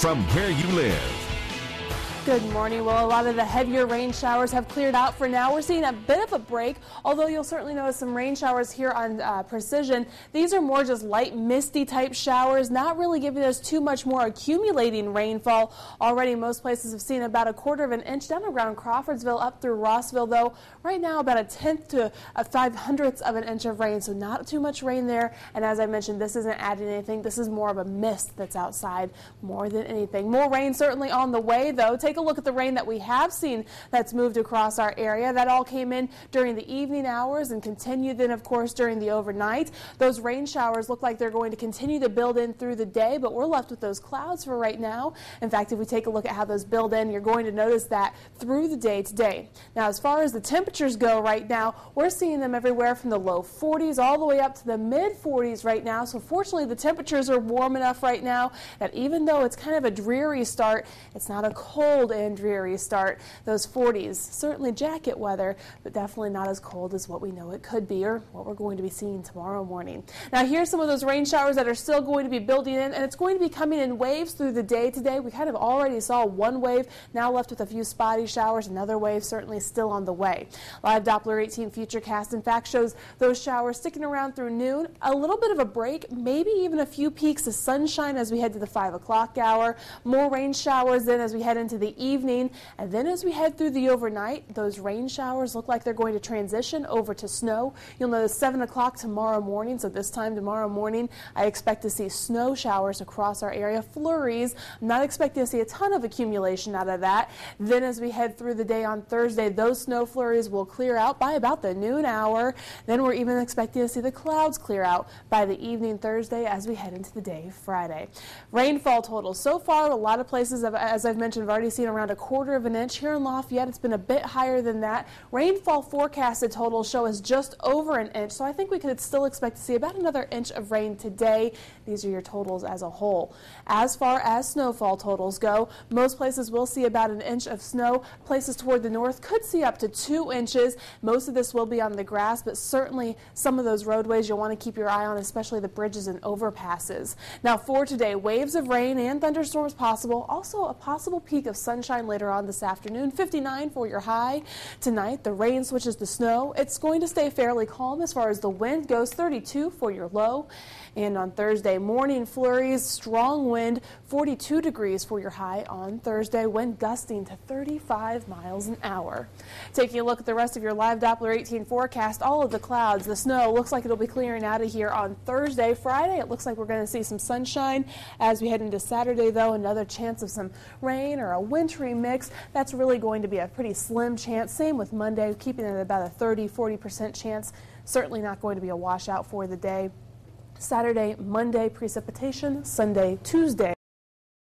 From where you live. Good morning. Well, a lot of the heavier rain showers have cleared out for now. We're seeing a bit of a break, although you'll certainly notice some rain showers here on uh, Precision. These are more just light, misty type showers, not really giving us too much more accumulating rainfall. Already, most places have seen about a quarter of an inch down around Crawfordsville up through Rossville, though. Right now, about a tenth to a five hundredths of an inch of rain, so not too much rain there. And as I mentioned, this isn't adding anything. This is more of a mist that's outside more than anything. More rain certainly on the way, though. Take take a look at the rain that we have seen that's moved across our area. That all came in during the evening hours and continued then, of course, during the overnight. Those rain showers look like they're going to continue to build in through the day, but we're left with those clouds for right now. In fact, if we take a look at how those build in, you're going to notice that through the day today. Now, as far as the temperatures go right now, we're seeing them everywhere from the low 40s all the way up to the mid 40s right now. So fortunately, the temperatures are warm enough right now that even though it's kind of a dreary start, it's not a cold cold and dreary start. Those 40s, certainly jacket weather, but definitely not as cold as what we know it could be or what we're going to be seeing tomorrow morning. Now, here's some of those rain showers that are still going to be building in, and it's going to be coming in waves through the day today. We kind of already saw one wave, now left with a few spotty showers, another wave certainly still on the way. Live Doppler 18 Futurecast, in fact, shows those showers sticking around through noon, a little bit of a break, maybe even a few peeks of sunshine as we head to the 5 o'clock hour. More rain showers then as we head into the evening. And then as we head through the overnight, those rain showers look like they're going to transition over to snow. You'll notice 7 o'clock tomorrow morning, so this time tomorrow morning, I expect to see snow showers across our area, flurries. I'm not expecting to see a ton of accumulation out of that. Then as we head through the day on Thursday, those snow flurries will clear out by about the noon hour. Then we're even expecting to see the clouds clear out by the evening Thursday as we head into the day Friday. Rainfall totals. So far, a lot of places, as I've mentioned, have already seen around a quarter of an inch. Here in Lafayette, it's been a bit higher than that. Rainfall forecasted totals show us just over an inch, so I think we could still expect to see about another inch of rain today. These are your totals as a whole. As far as snowfall totals go, most places will see about an inch of snow. Places toward the north could see up to two inches. Most of this will be on the grass, but certainly some of those roadways you'll want to keep your eye on, especially the bridges and overpasses. Now for today, waves of rain and thunderstorms possible. Also a possible peek of sunshine later on this afternoon. 59 for your high. Tonight, the rain switches to snow. It's going to stay fairly calm as far as the wind goes. 32 for your low. And on Thursday, morning flurries, strong wind, 42 degrees for your high on Thursday, wind gusting to 35 miles an hour. Taking a look at the rest of your live Doppler 18 forecast, all of the clouds, the snow looks like it'll be clearing out of here on Thursday. Friday, it looks like we're going to see some sunshine. As we head into Saturday, though, another chance of some rain or a wintry mix. That's really going to be a pretty slim chance. Same with Monday, keeping it at about a 30 40% chance. Certainly not going to be a washout for the day. Saturday, Monday precipitation, Sunday, Tuesday